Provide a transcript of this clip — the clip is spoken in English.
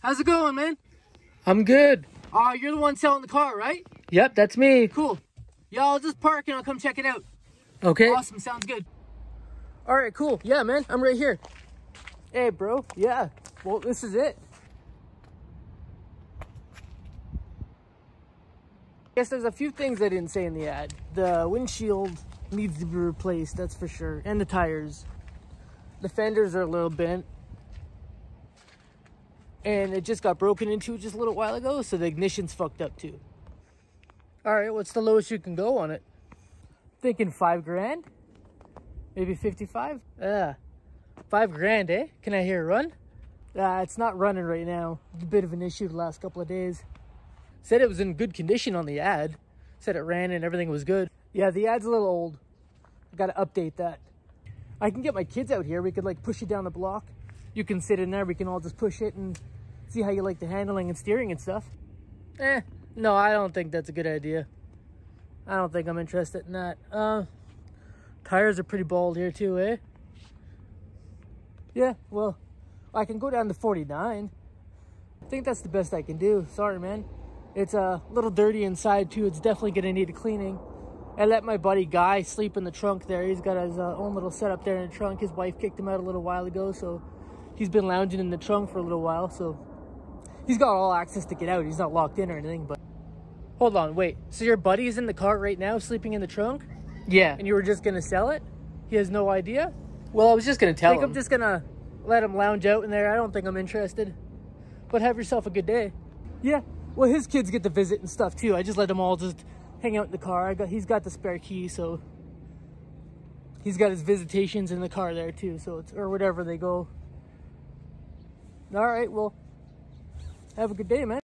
How's it going, man? I'm good. Uh, you're the one selling the car, right? Yep, that's me. Cool. Yeah, I'll just park and I'll come check it out. Okay. Awesome, sounds good. All right, cool. Yeah, man, I'm right here. Hey, bro. Yeah. Well, this is it. Guess there's a few things I didn't say in the ad. The windshield needs to be replaced, that's for sure, and the tires. The fenders are a little bent. And it just got broken into just a little while ago, so the ignition's fucked up too. All right, what's the lowest you can go on it? Thinking five grand? Maybe 55? Yeah. Five grand, eh? Can I hear a run? Uh, it's not running right now. It's a bit of an issue the last couple of days. Said it was in good condition on the ad. Said it ran and everything was good. Yeah, the ad's a little old. I gotta update that. I can get my kids out here. We could like push it down the block. You can sit in there. We can all just push it and see how you like the handling and steering and stuff. Eh, no, I don't think that's a good idea. I don't think I'm interested in that. Uh, tires are pretty bald here too, eh? Yeah, well, I can go down to 49. I think that's the best I can do. Sorry, man. It's a little dirty inside too. It's definitely gonna need a cleaning. I let my buddy Guy sleep in the trunk there. He's got his uh, own little setup there in the trunk. His wife kicked him out a little while ago, so he's been lounging in the trunk for a little while. So he's got all access to get out. He's not locked in or anything. But hold on, wait. So your buddy's in the car right now, sleeping in the trunk, Yeah. and you were just gonna sell it? He has no idea. Well, I was just gonna I tell think him. I'm just gonna let him lounge out in there. I don't think I'm interested. But have yourself a good day. Yeah. Well, his kids get to visit and stuff too. I just let them all just hang out in the car. I got he's got the spare key, so he's got his visitations in the car there too. So it's or whatever they go. All right. Well, have a good day, man.